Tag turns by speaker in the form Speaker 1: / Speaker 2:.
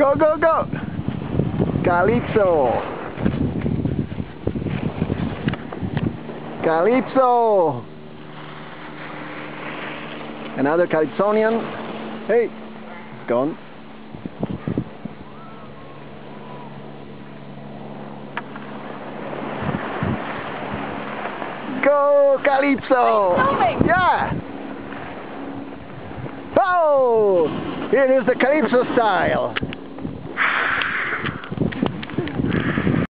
Speaker 1: Go, go, go! Calypso! Calypso! Another Calypsonian. Hey! Gone. Go, Calypso! Yeah! Oh! Here is the Calypso style.